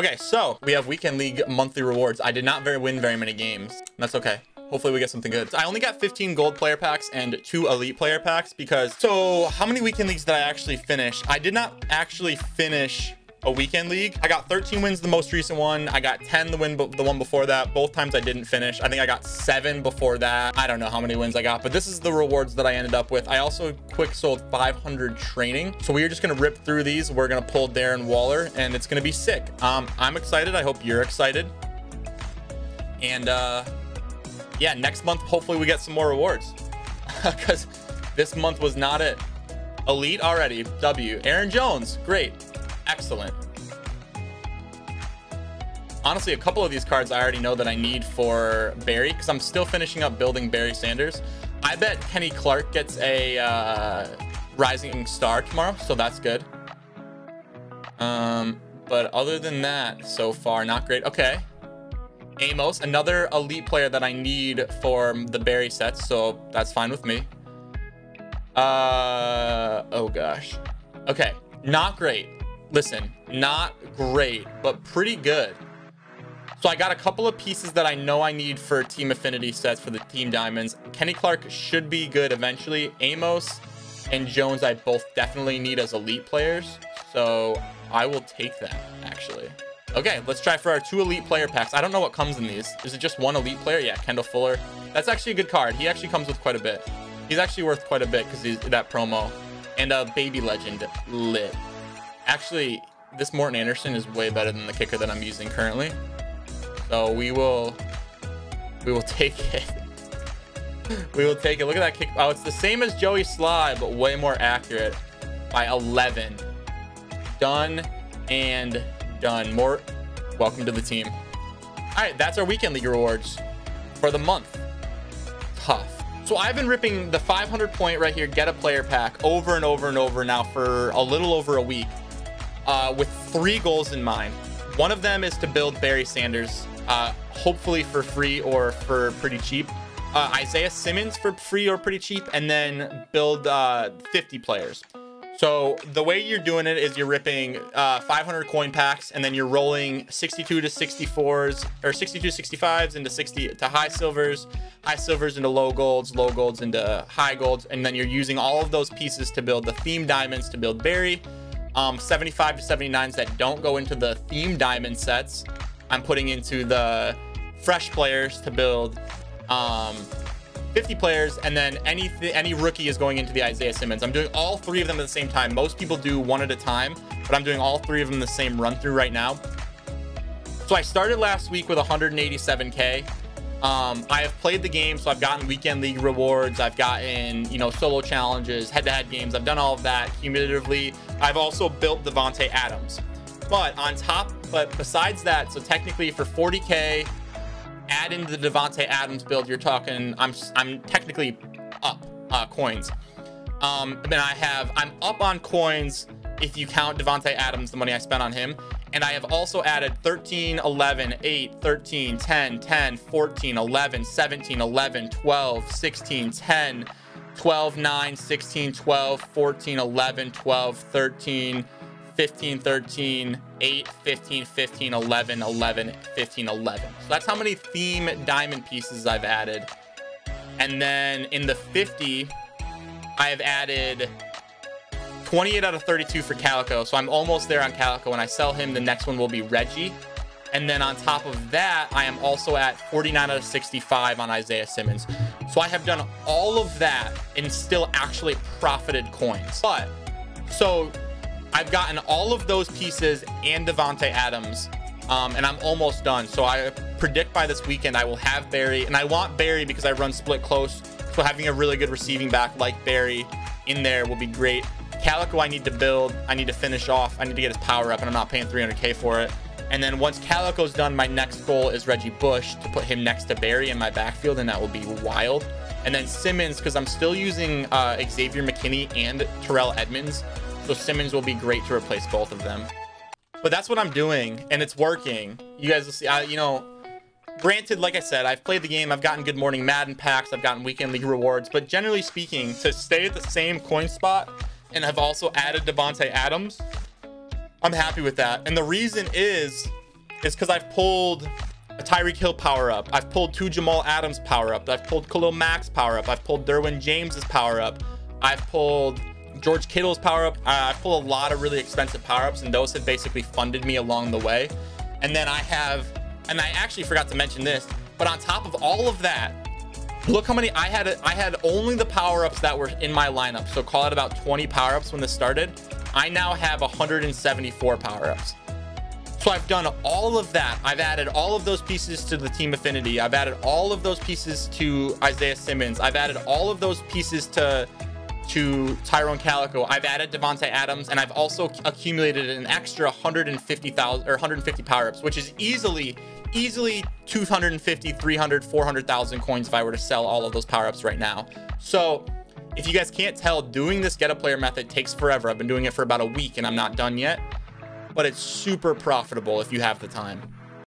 Okay, so we have weekend league monthly rewards. I did not very win very many games. That's okay. Hopefully we get something good. I only got 15 gold player packs and two elite player packs because so how many weekend leagues did I actually finish? I did not actually finish a weekend league. I got 13 wins the most recent one. I got 10 the win the one before that. Both times I didn't finish. I think I got seven before that. I don't know how many wins I got, but this is the rewards that I ended up with. I also quick sold 500 training. So we are just gonna rip through these. We're gonna pull Darren Waller and it's gonna be sick. Um, I'm excited. I hope you're excited. And uh, yeah, next month, hopefully we get some more rewards because this month was not it. Elite already, W. Aaron Jones, great. Excellent. Honestly, a couple of these cards I already know that I need for Barry because I'm still finishing up building Barry Sanders. I bet Kenny Clark gets a uh, Rising Star tomorrow, so that's good. Um, but other than that, so far, not great. Okay. Amos, another elite player that I need for the Barry sets, so that's fine with me. Uh, oh gosh. Okay, not great listen, not great, but pretty good. So I got a couple of pieces that I know I need for team affinity sets for the team diamonds. Kenny Clark should be good eventually. Amos and Jones I both definitely need as elite players. So I will take that actually. Okay, let's try for our two elite player packs. I don't know what comes in these. Is it just one elite player? Yeah, Kendall Fuller. That's actually a good card. He actually comes with quite a bit. He's actually worth quite a bit because he's that promo. And a baby legend lit. Actually, this Morten Andersen is way better than the kicker that I'm using currently. So we will, we will take it. we will take it. Look at that kick. Oh, it's the same as Joey Slye, but way more accurate by 11. Done and done. More, welcome to the team. All right, that's our weekend league rewards for the month. Tough. So I've been ripping the 500 point right here, get a player pack over and over and over now for a little over a week uh, with three goals in mind. One of them is to build Barry Sanders, uh, hopefully for free or for pretty cheap. Uh, Isaiah Simmons for free or pretty cheap, and then build uh, 50 players. So the way you're doing it is you're ripping uh, 500 coin packs, and then you're rolling 62 to 64s or 62 65s into 60 to high silvers, high silvers into low golds, low golds into high golds, and then you're using all of those pieces to build the theme diamonds to build Barry, um, 75 to 79s that don't go into the theme diamond sets. I'm putting into the fresh players to build um, 50 players, and then any any rookie is going into the Isaiah Simmons. I'm doing all three of them at the same time. Most people do one at a time, but I'm doing all three of them the same run through right now. So I started last week with 187k. Um, I have played the game, so I've gotten weekend league rewards. I've gotten, you know, solo challenges, head-to-head games. I've done all of that cumulatively. I've also built Davante Adams. But on top, but besides that, so technically for 40k, add into the Davante Adams build, you're talking. I'm I'm technically up uh, coins. Um, then I have I'm up on coins if you count Davante Adams, the money I spent on him. And I have also added 13, 11, 8, 13, 10, 10, 14, 11, 17, 11, 12, 16, 10, 12, 9, 16, 12, 14, 11, 12, 13, 15, 13, 8, 15, 15, 11, 11, 15, 11. So that's how many theme diamond pieces I've added. And then in the 50, I have added 28 out of 32 for Calico. So I'm almost there on Calico. When I sell him, the next one will be Reggie. And then on top of that, I am also at 49 out of 65 on Isaiah Simmons. So I have done all of that and still actually profited coins. But so I've gotten all of those pieces and Davante Adams. Um, and I'm almost done. So I predict by this weekend I will have Barry. And I want Barry because I run split close. So having a really good receiving back like Barry in there will be great. Calico I need to build. I need to finish off. I need to get his power up, and I'm not paying 300k for it. And then once Calico's done, my next goal is Reggie Bush to put him next to Barry in my backfield, and that will be wild. And then Simmons, because I'm still using uh, Xavier McKinney and Terrell Edmunds, So Simmons will be great to replace both of them. But that's what I'm doing, and it's working. You guys will see, I, you know, granted, like I said, I've played the game. I've gotten good morning Madden packs. I've gotten weekend league rewards. But generally speaking, to stay at the same coin spot and have also added Davante Adams. I'm happy with that. And the reason is is because I've pulled a Tyreek Hill power up. I've pulled two Jamal Adams power up. I've pulled Khalil Mack's power up. I've pulled Derwin James's power up. I've pulled George Kittle's power up. I've pulled a lot of really expensive power ups, and those have basically funded me along the way. And then I have, and I actually forgot to mention this, but on top of all of that, look how many I had. I had only the power ups that were in my lineup. So call it about 20 power ups when this started. I now have 174 power ups. So I've done all of that. I've added all of those pieces to the team affinity. I've added all of those pieces to Isaiah Simmons. I've added all of those pieces to to Tyrone Calico. I've added Davante Adams, and I've also accumulated an extra 150,000 or 150 power ups, which is easily easily 250, 300, 400,000 coins if I were to sell all of those power ups right now. So if you guys can't tell, doing this get a player method takes forever. I've been doing it for about a week and I'm not done yet but it's super profitable if you have the time.